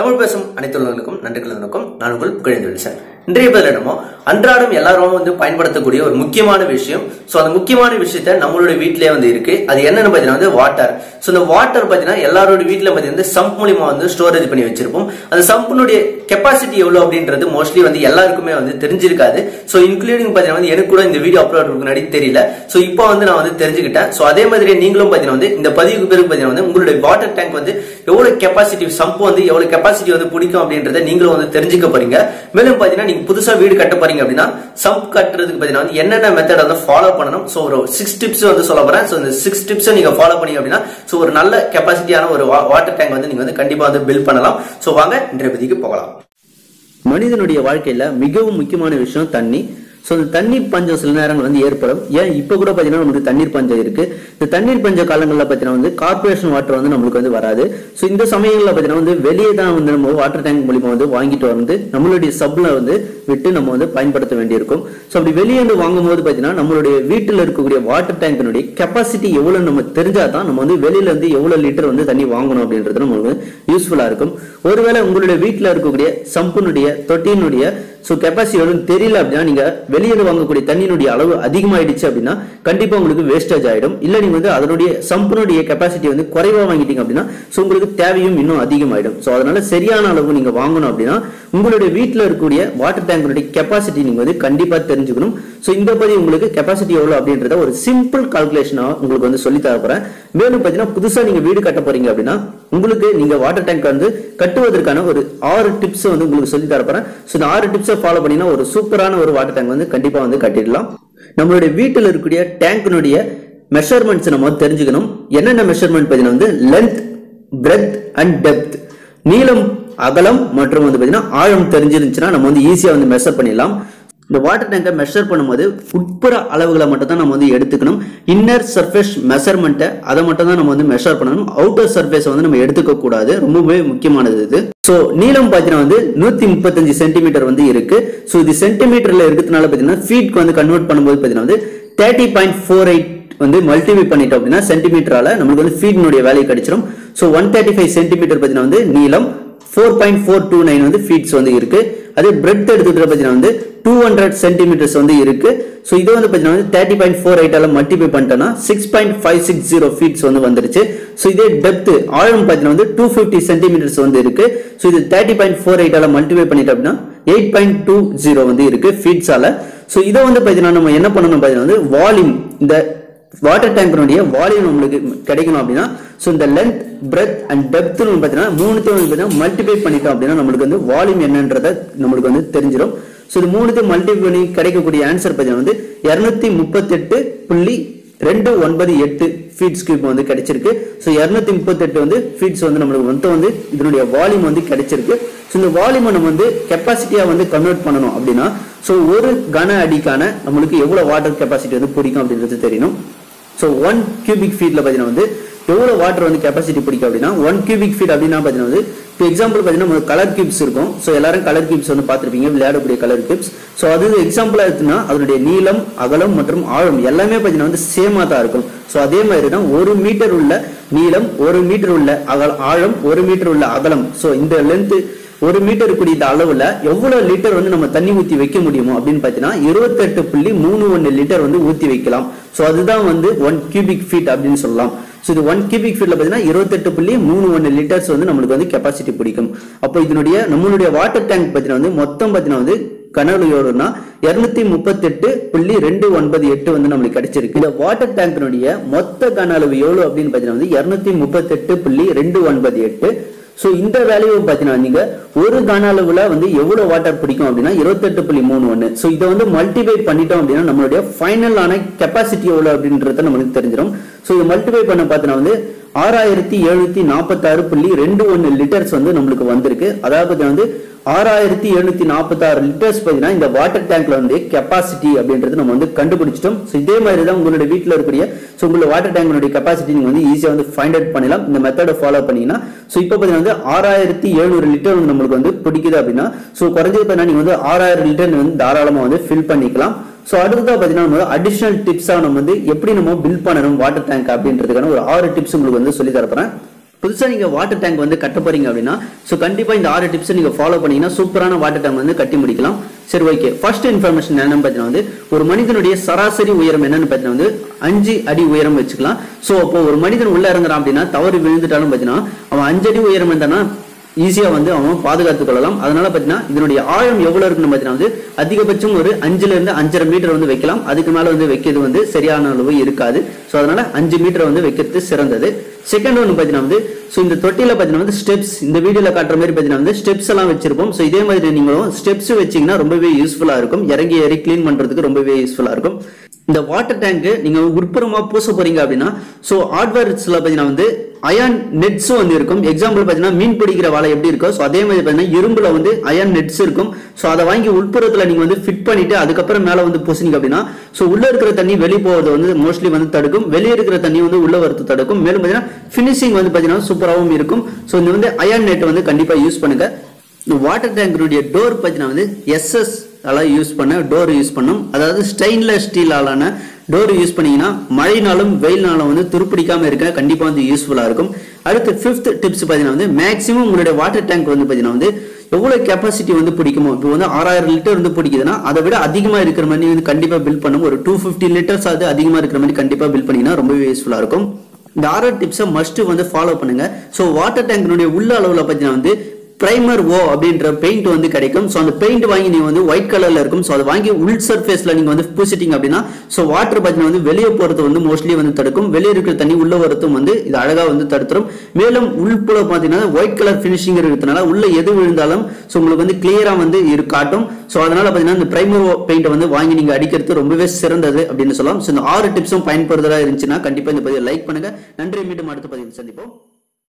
தமிழ் பேசும் அனைத்து உள்ளவர்களுக்கும் நன்றி கலந்துக்கும் நான் உங்கள் புகழேந்திர சார். இன்றைய பதிலிடமோ அன்றாடம் எல்லாரும் வந்து பயன்படுத்தக்கூடிய ஒரு முக்கியமான விஷயம். சோ அந்த முக்கியமான விஷயத்த நம்மளுடைய வீட்டிலேயே வந்து இருக்கு. அது என்னன்னு பாத்தீங்கன்னா வந்து வாட்டர் சோ இந்த வாட்டர் பாத்தீங்கன்னா எல்லாரோட வீட்ல பாத்தீங்கன்னா சம்ப் மூலியமா வந்து ஸ்டோரேஜ் பண்ணி வச்சிருப்போம். அந்த சம்பினுடைய கெப்பாசிட்டி எவ்வளவு அப்படின்றது மோஸ்ட்லி வந்து எல்லாருக்குமே வந்து தெரிஞ்சிருக்காது. சோ இன்க்ளூடிங் பாத்தீங்கன்னா வந்து எனக்கு கூட இந்த வீடியோ அப்லோட் முன்னாடி தெரியல. சோ இப்போ வந்து நான் வந்து தெரிஞ்சுக்கிட்டேன். சோ அதே மாதிரி நீங்களும் பாத்தீங்கன்னா வந்து இந்த பதிவுக்கு பிறகு பாத்தீங்கன்னா வந்து உங்களுடைய வாட்டர் டேங்க் வந்து எவ்வளவு கெப்பாசிட்டி சம்ப் வந்து எவ்வளவு கெப்பாசிட்டி வந்து பிடிக்கும் அப்படின்றத நீங்களும் வந்து தெரிஞ்சுக்க போறீங்க. மேலும் பாத்தீங்கன்னா நீங்க புதுசா வீடு கட்ட போறீங்க அப்படின்னா சப் கட்டுறதுக்கு பாத்தீங்கன்னா வந்து என்னென்ன மெத்தட் வந்து ஃபாலோ பண்ணணும். ஸோ ஒரு சிக்ஸ் டிப்ஸ் வந்து சொல்ல போறேன். ஸோ இந்த சிக்ஸ் டிப்ஸ் நீங்க ஃபாலோ பண்ணீங்க அப்படின்னா ஸோ ஒரு நல்ல கெப்பாசிட்டியான ஒரு வாட்டர் டேங்க் வந்து நீங்க வந்து கண்டிப்பா வந்து பில்ட் பண்ணலாம். ஸோ வாங்க இன்றைய பதிக்கு போகலாம். மனிதனுடைய வாழ்க்கையில மிகவும் முக்கியமான விஷயம் தண்ணி. ஸோ இந்த தண்ணீர் பஞ்சம் சில நேரங்கள் வந்து ஏற்படும். ஏன் இப்போ கூட பார்த்தீங்கன்னா நமக்கு தண்ணீர் பஞ்சம் இருக்கு. இந்த தண்ணீர் பஞ்ச காலங்களில் பார்த்தீங்கன்னா வந்து கார்பரேஷன் வாட்டர் வந்து நம்மளுக்கு வந்து வராது. ஸோ இந்த சமயங்களில் பார்த்தீங்கன்னா வந்து வெளியே தான் வந்து நம்ம வாட்டர் டேங்க் மூலிமா வந்து வாங்கிட்டு வந்து நம்மளுடைய சப்ல வந்து விட்டு நம்ம வந்து பயன்படுத்த வேண்டியிருக்கும். ஸோ அப்படி வெளியே வந்து வாங்கும்போது பார்த்தீங்கன்னா நம்மளுடைய வீட்டில் இருக்கக்கூடிய வாட்டர் டேங்கினுடைய கெப்பாசிட்டி எவ்வளோ நம்ம தெரிஞ்சாதான் நம்ம வந்து வெளியில இருந்து லிட்டர் வந்து தண்ணி வாங்கணும் அப்படின்றது நம்மளுக்கு யூஸ்ஃபுல்லாக இருக்கும். ஒருவேளை உங்களுடைய வீட்டில் இருக்கக்கூடிய சம்பினுடைய தொட்டியினுடைய ஸோ கெப்பாசிட்டி எவ்வளோன்னு தெரியல அப்படின்னா நீங்கள் வெளியில் வாங்கக்கூடிய தண்ணியினுடைய அளவு அதிகமாகிடுச்சு அப்படின்னா கண்டிப்பாக உங்களுக்கு வேஸ்டேஜ் ஆகிடும் இல்லை நீங்கள் வந்து அதனுடைய சம்பினுடைய கெப்பாசிட்டி வந்து குறைவாக வாங்கிட்டீங்க அப்படின்னா ஸோ உங்களுக்கு தேவையும் இன்னும் அதிகமாகிடும் ஸோ அதனால் சரியான அளவு நீங்கள் வாங்கணும் அப்படின்னா உங்களுடைய வீட்டில் இருக்கக்கூடிய வாட்டர் டேங்கினுடைய கெப்பாசிட்டி நீங்கள் வந்து கண்டிப்பாக தெரிஞ்சுக்கணும். ஸோ இந்த பதி உங்களுக்கு கெப்பாசிட்டி எவ்வளோ அப்படின்றத ஒரு சிம்பிள் கால்குலேஷனாக உங்களுக்கு வந்து சொல்லி தரப்போகிறேன் மேலும் பார்த்தீங்கன்னா புதுசாக நீங்கள் வீடு கட்ட போறீங்க அப்படின்னா உங்களுக்கு நீங்கள் வாட்டர் டேங்க் வந்து கட்டுவதற்கான ஒரு ஆறு டிப்ஸ் வந்து உங்களுக்கு சொல்லி தர ஸோ இந்த ஆறு டிப்ஸ் ஃபாலோ பண்ணினா ஒரு சூப்பரான ஒரு வாட்டர் டேங்க் வந்து கண்டிப்பாக வந்து கட்டிடலாம். நம்மளுடைய வீட்டில் இருக்கக்கூடிய டேங்கினுடைய மெஷர்மெண்ட்ஸ் நம்ம வந்து தெரிஞ்சுக்கணும். என்னென்ன மெஷர்மெண்ட் பார்த்தீங்கன்னா வந்து லென்த் பிரெத் அண்ட் டெப்த் நீளம் அகலம் மற்றும் வந்து பார்த்தீங்கன்னா ஆழம் தெரிஞ்சிருந்துச்சுன்னா நம்ம வந்து ஈஸியாக வந்து மெஷர் பண்ணிடலாம். இந்த வாட்டர் டேங்கை மெஷர் பண்ணும்போது உட்புற அளவுகளை மட்டும் தான் நம்ம வந்து எடுத்துக்கணும். இன்னர் சர்ஃபேஸ் மெஷர்மெண்ட்டை அதை மட்டும் தான் நம்ம வந்து மெஷர் பண்ணணும். அவுட்டர் சர்ஃபேஸ் வந்து நம்ம எடுத்துக்க கூடாது. ரொம்பவே முக்கியமானது இது. ஸோ நீளம் பார்த்தீங்கன்னா வந்து நூற்றி முப்பத்தஞ்சு சென்டிமீட்டர் வந்து இருக்கு. ஸோ இது சென்டிமீட்டரில் இருக்கிறதுனால பார்த்தீங்கன்னா ஃபீட்க்கு வந்து கன்வெர்ட் பண்ணும்போது பார்த்தீங்கன்னா வந்து தேர்ட்டி பாயிண்ட் ஃபோர் எயிட் வந்து மல்டிபை பண்ணிட்டோம் அப்படின்னா சென்டிமீட்டரால நம்மளுக்கு வந்து ஃபீட்னுடைய வேல்யூ கிடைச்சிரும். So one thirty five centimetre பார்த்தீங்கன்னா வந்து நீளம். Four point four two nine வந்து ஃபீட்ஸ் வந்து இருக்குது அதே பிரெட் எடுத்துக்கிட்ட பார்த்தீங்கன்னா வந்து டூ ஹண்ட்ரட் சென்டிமீட்டர்ஸ் வந்து இருக்கு. ஸோ இது வந்து பார்த்தீங்கன்னா வந்து தேர்ட்டி பாயிண்ட் ஃபோர் எயிட்டால மல்டிபை பண்ணிட்டோம்னா six point five six zero feets வந்து வந்துருச்சு. ஸோ இதே டெப்த் ஆழம் பார்த்தீங்கன்னா வந்து டூ ஃபிஃப்டி சென்டிமீட்டர்ஸ் வந்து இருக்கு. ஸோ இது தேர்ட்டி பாயிண்ட் ஃபோர் எயிட்டால மல்டிப்ளை பண்ணிட்டோம் அப்படின்னா எயிட் பாயிண்ட் டூ ஜீரோ வந்து இருக்கு ஃபீட்ஸால ஸோ இதை வந்து பார்த்தீங்கன்னா நம்ம என்ன பண்ணணும் பார்த்தீங்கன்னா வந்து வால்யூம் இந்த வாட்டர் டேங்கருடைய வால்யூம் நம்மளுக்கு கிடைக்கணும் அப்படின்னா ஸோ இந்த லென்த் பிரெத் அண்ட் டெப்த்னு பார்த்தீங்கன்னா மூணுத்தையும் வந்து பார்த்தீங்கன்னா மல்டிபை பண்ணிட்டோம் அப்படின்னா நம்மளுக்கு வந்து வால்யூம் என்னன்றத நம்மளுக்கு வந்து தெரிஞ்சிடும். ஸோ இது மூணுத்தையும் மல்டிபை பண்ணி கிடைக்கக்கூடிய ஆன்சர் பார்த்தீங்கன்னா வந்து இரநூத்தி முப்பத்தெட்டு புள்ளி ரெண்டு ஒன்பது எட்டு ஃபீட்ஸ் கியூப் வந்து கிடைச்சிருக்கு. ஸோ இரநூத்தி முப்பத்தெட்டு வந்து ஃபீட்ஸ் வந்து நம்மளுக்கு மொத்தம் வந்து இதனுடைய வால்யூம் வந்து கிடைச்சிருக்கு. ஸோ இந்த வால்யூமை நம்ம வந்து கெப்பாசிட்டியாக வந்து கன்வெர்ட் பண்ணணும் அப்படின்னா ஸோ ஒரு கன அடிக்கான நம்மளுக்கு எவ்வளவு வாட்டர் கெப்பாசிட்டி வந்து பிடிக்கும் அப்படின்றது தெரியணும். ஸோ ஒன் கியூபிக் ஃபீட்ல பார்த்தீங்கன்னா வந்து எவ்வளோ வாட்டர் வந்து கெப்பாசிட்டி பிடிக்கும் அப்படின்னா ஒன் கியூபிக் ஃபீட் அப்படின்னா பார்த்தீங்கன்னா வந்து இப்போ எக்ஸாம்பிள் பார்த்தீங்கன்னா கலர் கியூப்ஸ் இருக்கும். ஸோ எல்லாரும் கலர் கியூப்ஸ் வந்து பார்த்துருப்பீங்க விளையாடக்கூடிய கலர் கியூப்ஸ் ஸோ அது எக்ஸாம்பிளாக இருக்குன்னா அதனுடைய நீளம் அகலம் மற்றும் ஆழம் எல்லாமே பார்த்தீங்கன்னா வந்து சேமாக தான் இருக்கும். ஸோ அதே மாதிரி தான் ஒரு மீட்டர் உள்ள நீளம் ஒரு மீட்டர் உள்ள அகல ஆழம் ஒரு மீட்டர் உள்ள அகலம். ஸோ இந்த லென்த்து ஒரு மீட்டர் குடித்த அளவுல எவ்வளவு லிட்டர் வந்து நம்ம தண்ணி ஊத்தி வைக்க முடியுமோ அப்படின்னு பாத்தீங்கன்னா இருபத்தெட்டு புள்ளி மூணு ஒன்னு லிட்டர் வந்து ஊத்தி வைக்கலாம். சோ அதுதான் வந்து ஒன் கியூபிக் ஃபீட் அப்படின்னு சொல்லலாம். ஸோ இது ஒன் கியூபிக் ஃபீட்ல பாத்தீங்கன்னா இருபத்தெட்டு புள்ளி மூணு ஒன்னு லிட்டர்ஸ் வந்து நம்மளுக்கு வந்து கெப்பாசிட்டி பிடிக்கும். அப்போ இதனுடைய நம்மளுடைய வாட்டர் டேங்க் பாத்தீங்கன்னா வந்து மொத்தம் பாத்தீங்கன்னா வந்து கனவு எவ்வளோனா இருநூத்தி முப்பத்தெட்டு புள்ளி ரெண்டு ஒன்பது எட்டு வந்து நம்மளுக்கு கிடைச்சிருக்கு. இந்த வாட்டர் டேங்கினுடைய மொத்த கன அளவு எவ்வளவு அப்படின்னு பாத்தீங்கன்னா வந்து இருநூத்தி முப்பத்தெட்டு புள்ளி ரெண்டு ஒன்பது எட்டு. ஸோ இந்த வேலையை பார்த்தீங்கன்னா நீங்க ஒரு கன அளவுல வந்து எவ்வளவு வாட்டர் பிடிக்கும் அப்படின்னா இருபத்தெட்டு புள்ளி மூணு ஒன்று ஸோ இதை வந்து மல்டிபை பண்ணிட்டோம் அப்படின்னா நம்மளுடைய ஃபைனலான கெப்பாசிட்டி எவ்வளவு அப்படின்றத நம்மளுக்கு தெரிஞ்சிடும் ஸோ இது மல்டிபை பண்ண பார்த்தீங்கன்னா வந்து ஆறாயிரத்தி எழுநூத்தி நாற்பத்தாறு புள்ளி ரெண்டு ஒன்று லிட்டர்ஸ் வந்து நம்மளுக்கு வந்திருக்கு. அதாவது வந்து ஆறாயிரத்தி எழுநூத்தி நாற்பத்தாறு லிட்டர்ஸ் பார்த்தீங்கன்னா இந்த வாட்டர் டேங்க்ல வந்து கெப்பாசிட்டி அப்படின்றது நம்ம வந்து கண்டுபிடிச்சிட்டோம். ஸோ இதே மாதிரி தான் உங்களுடைய வீட்டில் இருக்கக்கூடிய ஸோ உங்களோட வாட்டர் டேங்கினுடைய கெப்பாசிட்டி நீங்கள் வந்து ஈஸியாக வந்து ஃபைண்ட் அவுட் பண்ணலாம். இந்த மெத்தடை ஃபாலோ பண்ணீங்கன்னா ஸோ இப்போ பார்த்தீங்கன்னா வந்து ஆறாயிரத்தி எழுநூறு லிட்டர் வந்து நம்மளுக்கு வந்து பிடிக்குது அப்படின்னா ஸோ குறைஞ்சது பார்த்தீங்கன்னா நீங்கள் வந்து ஆறாயிரம் லிட்டர் வந்து தாராளமாக வந்து ஃபில் பண்ணிக்கலாம். ஸோ அடுத்ததாக பார்த்தீங்கன்னா நம்ம அடிஷ்னல் டிப்ஸாக நம்ம வந்து எப்படி நம்ம பில் பண்ணணும் வாட்டர் டேங்க் அப்படின்றதுக்கான ஒரு ஆறு டிப்ஸ் உங்களுக்கு வந்து சொல்லி தரப்போறேன். புதுசா நீங்க வாட்டர் டேங்க் வந்து கட்ட போறீங்க அப்படின்னா ஸோ கண்டிப்பா இந்த ஆறு டிப்ஸை நீங்க ஃபாலோ பண்ணீங்கன்னா சூப்பரான வாட்டர் டேங்க் வந்து கட்டி முடிக்கலாம். சரி ஓகே ஃபர்ஸ்ட் இன்ஃபர்மேஷன் என்னன்னு பார்த்தீங்கன்னா வந்து ஒரு மனிதனுடைய சராசரி உயரம் என்னன்னு பார்த்தீங்கன்னா வந்து அஞ்சு அடி உயரம் வச்சுக்கலாம். ஸோ அப்போ ஒரு மனிதன் உள்ள இறங்குறான் அப்படின்னா தவறு விழுந்துட்டாலும் பார்த்தீங்கன்னா அவன் அஞ்சு அடி உயரம் இருந்தானா ஈஸியாக வந்து அவன் பாதுகாத்துக் கொள்ளலாம். அதனால பார்த்தீங்கன்னா இதனுடைய ஆழம் எவ்வளவு இருக்குன்னு பார்த்தீங்கன்னா வந்து அதிகபட்சம் ஒரு அஞ்சுல இருந்து அஞ்சரை மீட்டர் வந்து வைக்கலாம். அதுக்கு மேலே வந்து வைக்கிறது வந்து சரியான அளவு இருக்காது. ஸோ அதனால அஞ்சு மீட்டர் வந்து வைக்கிறது சிறந்தது. செகண்ட் ஒன்று பார்த்தீங்கன்னா வந்து ஸோ இந்த தொட்டியில் பார்த்தீங்கன்னா வந்து ஸ்டெப்ஸ் இந்த வீடியோவில் காட்டுற மாதிரி பார்த்தீங்கன்னா வந்து ஸ்டெப்ஸ் எல்லாம் வச்சிருப்போம். ஸோ இதே மாதிரி நீங்களும் ஸ்டெப்ஸ் வச்சீங்கன்னா ரொம்பவே யூஸ்ஃபுல்லாக இருக்கும். இறங்கி ஏறி க்ளீன் பண்ணுறதுக்கு ரொம்பவே யூஸ்ஃபுல்லாக இருக்கும். இந்த வாட்டர் டேங்க் நீங்கள் உட்புறமாக பூச போறீங்க அப்படின்னா ஸோ ஹார்ட்வேர்ஸில் பார்த்தீங்கன்னா வந்து அயன் நெட்ஸும் வந்து இருக்கும் எக்ஸாம்பிள் பார்த்தீங்கன்னா மீன் பிடிக்கிற வாழை எப்படி இருக்கோ ஸோ அதே மாதிரி பார்த்தீங்கன்னா இரும்புல வந்து அயன் நெட்ஸ் இருக்கும். ஸோ அதை வாங்கி உட்புறத்தில் நீங்கள் வந்து ஃபிட் பண்ணிட்டு அதுக்கப்புறம் மேலே வந்து பூசினீங்க அப்படின்னா ஸோ உள்ளே இருக்கிற தண்ணி வெளியே போவது வந்து மோஸ்ட்லி வந்து தடுக்கும். வெளியே இருக்கிற தண்ணி வந்து உள்ள வரது தடுக்கும். மேலும் பார்த்தீங்கன்னா ஃபினிஷிங் வந்து பார்த்தீங்கன்னா சூப்பராகவும் இருக்கும். ஸோ இந்த வந்து அயன் நெட் வந்து கண்டிப்பாக யூஸ் பண்ணுங்க. இந்த வாட்டர் டேங்கருடைய டோர் பார்த்தீங்கன்னா வந்து எஸ்எஸ் அலாம் யூஸ் பண்ண டோர் யூஸ் பண்ணும். அதாவது ஸ்டெயின்லெஸ் ஸ்டீல் ஆலான டோர் யூஸ் பண்ணீங்கன்னா மழைனாலும் வெயில்னாலும் வந்து துருப்பிடிக்காம இருக்க கண்டிப்பாக வந்து யூஸ்ஃபுல்லாக இருக்கும். அடுத்து ஃபிஃப்த் டிப்ஸ் பார்த்தீங்கன்னா வந்து மேக்ஸிமம் உங்களுடைய வாட்டர் டேங்க் வந்து பார்த்தீங்கன்னா வந்து எவ்வளோ கெப்பாசிட்டி வந்து பிடிக்குமோ இப்போ வந்து ஆறாயிரம் லிட்டர் வந்து பிடிக்குதுன்னா அதை விட அதிகமாக இருக்கிற மாதிரி வந்து கண்டிப்பாக பில் பண்ணும். ஒரு டூ ஃபிஃப்டி லிட்டர்ஸ் அது அதிகமாக இருக்கிற மாதிரி கண்டிப்பாக பில் பண்ணிங்கன்னா ரொம்பவே யூஸ்ஃபுல்லாக இருக்கும். இந்த ஆறு டிப்ஸை மஸ்ட்டு வந்து ஃபாலோ பண்ணுங்க. ஸோ வாட்டர் டேங்கினுடைய உள்ள அளவில் பார்த்தீங்கன்னா வந்து ப்ரைமர் ஓ அப்படின்ற பெயிண்ட் வந்து கிடைக்கும். ஸோ அந்த பெயிண்ட் வாங்கி நீங்கள் வந்து ஒயிட் கலரில் இருக்கும். ஸோ அதை வாங்கி உள் சர்ஃபேஸில் நீங்கள் வந்து பூசிட்டீங்க அப்படின்னா ஸோ வாட்டர் பார்த்தீங்கன்னா வந்து வெளியே போகிறது வந்து மோஸ்ட்லி வந்து தடுக்கும். வெளியே இருக்கிற தண்ணி உள்ள வரதும் வந்து இது அழகாக வந்து தடுத்துரும். மேலும் உள்புல பார்த்தீங்கன்னா ஒயிட் கலர் ஃபினிஷிங் இருக்கிறதுனால உள்ளே எது விழுந்தாலும் ஸோ உங்களுக்கு வந்து கிளியராக வந்து இரு காட்டும். ஸோ அதனால் பார்த்தீங்கன்னா இந்த ஓ பெயிண்ட்டை வந்து வாங்கி நீங்கள் அடிக்கிறது ரொம்பவே சிறந்தது அப்படின்னு சொல்லலாம். ஸோ இந்த ஆறு டிப்ஸும் பயன்படுறதா இருந்துச்சுன்னா கண்டிப்பாக இந்த பதிவை லைக் பண்ணுங்கள் நன்றி. மீண்டும் அடுத்த பதிவு சந்திப்போம்.